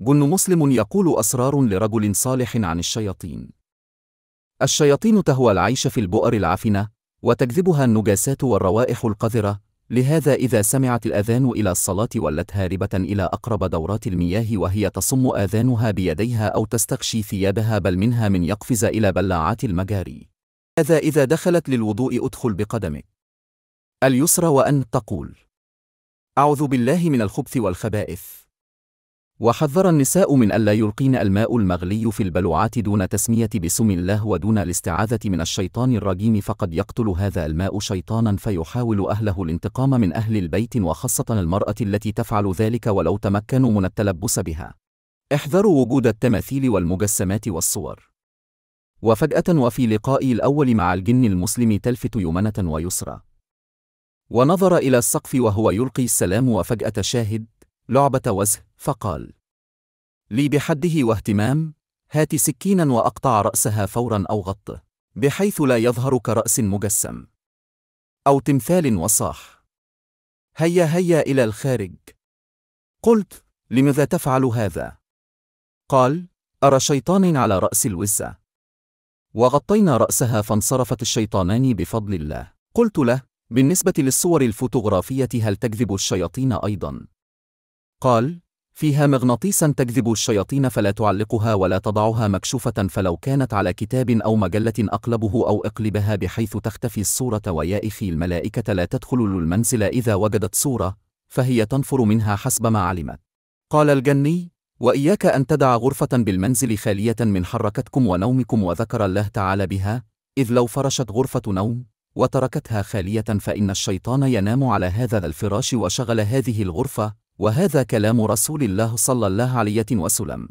جن مسلم يقول أسرار لرجل صالح عن الشياطين. الشياطين تهوى العيش في البؤر العفنة وتجذبها النجاسات والروائح القذرة لهذا إذا سمعت الأذان إلى الصلاة ولت هاربة إلى أقرب دورات المياه وهي تصم آذانها بيديها أو تستغشي ثيابها بل منها من يقفز إلى بلاعات المجاري. هذا إذا دخلت للوضوء أدخل بقدمك. اليسرى وأن تقول. أعوذ بالله من الخبث والخبائث. وحذر النساء من ألا يلقين الماء المغلي في البلوعات دون تسمية بسم الله ودون الاستعاذة من الشيطان الرجيم فقد يقتل هذا الماء شيطانا فيحاول أهله الانتقام من أهل البيت وخاصة المرأة التي تفعل ذلك ولو تمكنوا من التلبس بها. احذروا وجود التماثيل والمجسمات والصور. وفجأة وفي لقائي الأول مع الجن المسلم تلفت يمنة ويسرى ونظر إلى السقف وهو يلقي السلام وفجأة شاهد لعبة وزه فقال. لي بحده واهتمام هات سكينا وأقطع رأسها فورا أو غطه بحيث لا يظهر كرأس مجسم. أو تمثال وصاح. هيا هيا إلى الخارج. قلت لماذا تفعل هذا؟ قال أرى شيطان على رأس الوزة. وغطينا رأسها فانصرفت الشيطانان بفضل الله. قلت له بالنسبة للصور الفوتوغرافية هل تجذب الشياطين أيضا؟ قال فيها مغناطيسا تجذب الشياطين فلا تعلقها ولا تضعها مكشوفة فلو كانت على كتاب أو مجلة أقلبه أو اقلبها بحيث تختفي الصورة ويا إخي الملائكة لا تدخل المنزل إذا وجدت صورة فهي تنفر منها حسب ما علمت. قال الجني وإياك أن تدع غرفة بالمنزل خالية من حركتكم ونومكم وذكر الله تعالى بها إذ لو فرشت غرفة نوم وتركتها خالية فإن الشيطان ينام على هذا الفراش وشغل هذه الغرفة وهذا كلام رسول الله صلى الله عليه وسلم.